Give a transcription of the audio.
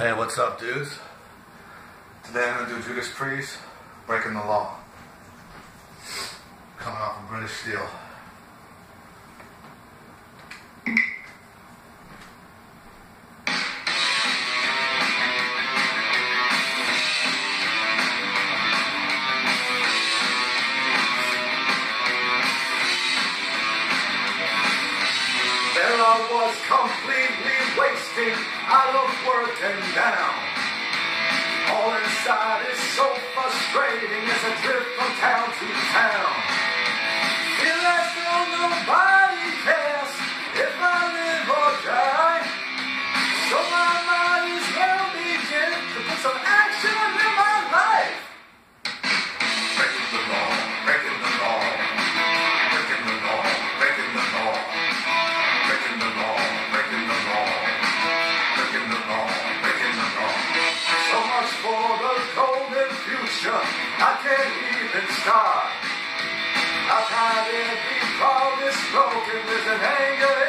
Hey, what's up, dudes? Today I'm gonna do Judas Priest breaking the law. Coming off of British Steel. There I was completely wasting. I working down. All inside is so for the golden future I can't even start. I've had every promise broken with an anger